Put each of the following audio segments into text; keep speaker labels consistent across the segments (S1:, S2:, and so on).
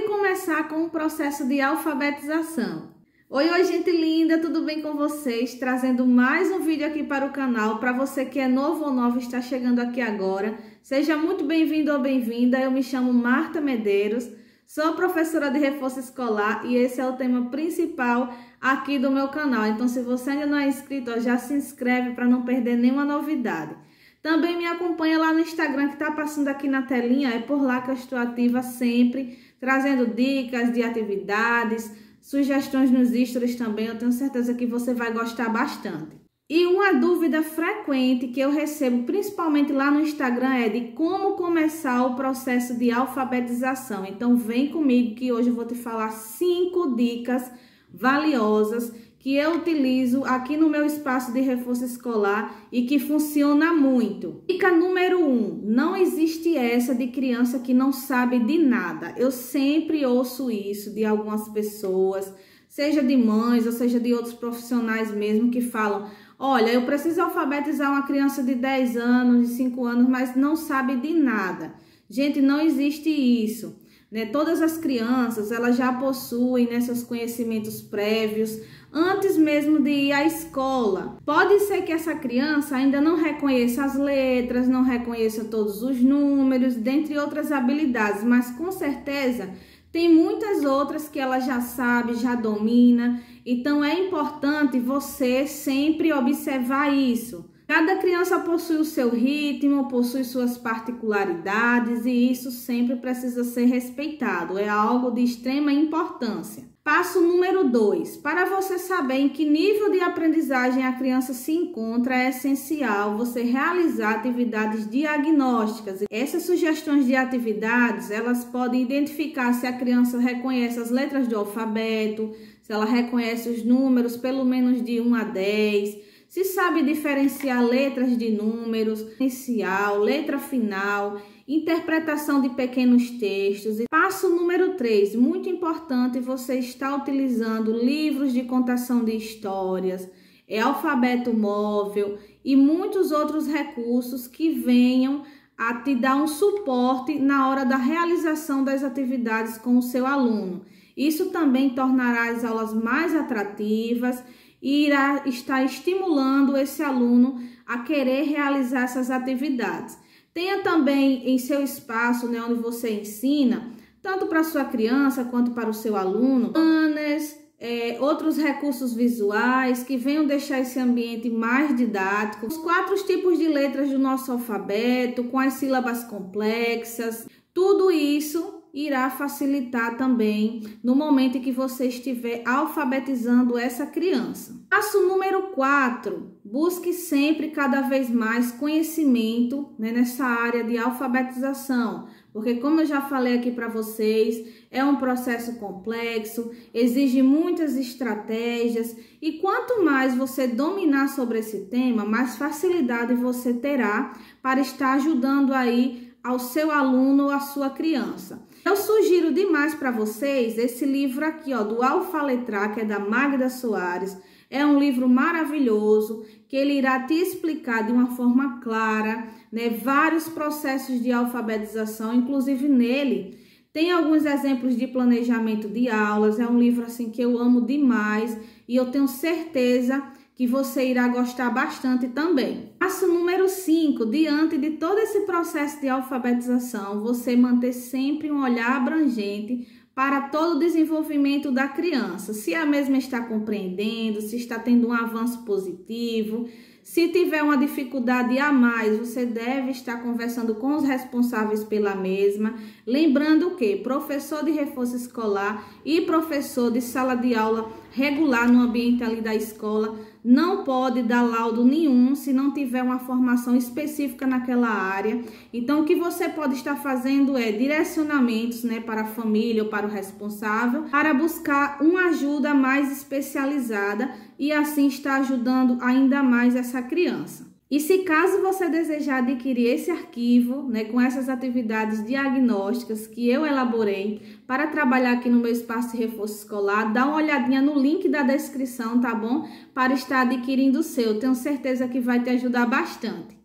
S1: de começar com o processo de alfabetização. Oi, oi, gente linda, tudo bem com vocês? Trazendo mais um vídeo aqui para o canal. Para você que é novo ou nova está chegando aqui agora, seja muito bem-vindo ou bem-vinda. Eu me chamo Marta Medeiros, sou professora de reforço escolar e esse é o tema principal aqui do meu canal. Então, se você ainda não é inscrito, ó, já se inscreve para não perder nenhuma novidade. Também me acompanha lá no Instagram que está passando aqui na telinha, é por lá que eu estou ativa sempre, trazendo dicas de atividades, sugestões nos stories também, eu tenho certeza que você vai gostar bastante. E uma dúvida frequente que eu recebo, principalmente lá no Instagram, é de como começar o processo de alfabetização. Então vem comigo que hoje eu vou te falar cinco dicas valiosas que eu utilizo aqui no meu espaço de reforço escolar e que funciona muito. Dica número um: não existe essa de criança que não sabe de nada. Eu sempre ouço isso de algumas pessoas, seja de mães ou seja de outros profissionais mesmo, que falam: olha, eu preciso alfabetizar uma criança de 10 anos, de 5 anos, mas não sabe de nada. Gente, não existe isso. Né? Todas as crianças elas já possuem né, seus conhecimentos prévios antes mesmo de ir à escola. Pode ser que essa criança ainda não reconheça as letras, não reconheça todos os números, dentre outras habilidades, mas com certeza tem muitas outras que ela já sabe, já domina. Então é importante você sempre observar isso. Cada criança possui o seu ritmo, possui suas particularidades e isso sempre precisa ser respeitado. É algo de extrema importância. Passo número 2. Para você saber em que nível de aprendizagem a criança se encontra, é essencial você realizar atividades diagnósticas. Essas sugestões de atividades, elas podem identificar se a criança reconhece as letras do alfabeto, se ela reconhece os números pelo menos de 1 a 10, se sabe diferenciar letras de números, inicial, letra final, interpretação de pequenos textos. Passo número 3, muito importante, você está utilizando livros de contação de histórias, é alfabeto móvel e muitos outros recursos que venham a te dar um suporte na hora da realização das atividades com o seu aluno. Isso também tornará as aulas mais atrativas e irá estar estimulando esse aluno a querer realizar essas atividades. Tenha também em seu espaço, né, onde você ensina, tanto para sua criança quanto para o seu aluno, banners, é, outros recursos visuais que venham deixar esse ambiente mais didático. Os quatro tipos de letras do nosso alfabeto, com as sílabas complexas, tudo isso irá facilitar também no momento em que você estiver alfabetizando essa criança. Passo número 4. Busque sempre cada vez mais conhecimento né, nessa área de alfabetização, porque como eu já falei aqui para vocês, é um processo complexo, exige muitas estratégias e quanto mais você dominar sobre esse tema, mais facilidade você terá para estar ajudando aí ao seu aluno ou à sua criança. Eu sugiro demais para vocês esse livro aqui, ó, do Alfaletrar, que é da Magda Soares. É um livro maravilhoso que ele irá te explicar de uma forma clara, né, vários processos de alfabetização, inclusive nele tem alguns exemplos de planejamento de aulas. É um livro assim que eu amo demais e eu tenho certeza que você irá gostar bastante também. Passo número 5, diante de todo esse processo de alfabetização, você manter sempre um olhar abrangente para todo o desenvolvimento da criança. Se a mesma está compreendendo, se está tendo um avanço positivo, se tiver uma dificuldade a mais, você deve estar conversando com os responsáveis pela mesma. Lembrando que professor de reforço escolar e professor de sala de aula regular no ambiente ali da escola não pode dar laudo nenhum se não tiver uma formação específica naquela área. Então, o que você pode estar fazendo é direcionamentos né, para a família ou para o responsável para buscar uma ajuda mais especializada e assim estar ajudando ainda mais essa criança. E se caso você desejar adquirir esse arquivo, né, com essas atividades diagnósticas que eu elaborei para trabalhar aqui no meu espaço de reforço escolar, dá uma olhadinha no link da descrição, tá bom? Para estar adquirindo o seu. Tenho certeza que vai te ajudar bastante.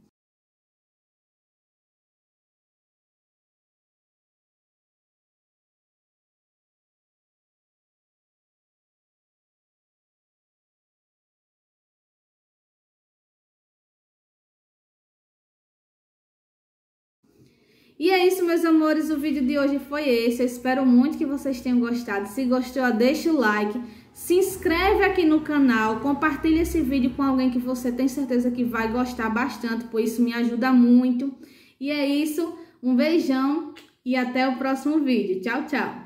S1: E é isso, meus amores, o vídeo de hoje foi esse. Eu espero muito que vocês tenham gostado. Se gostou, deixa o like. Se inscreve aqui no canal, compartilha esse vídeo com alguém que você tem certeza que vai gostar bastante, pois isso me ajuda muito. E é isso, um beijão e até o próximo vídeo. Tchau, tchau!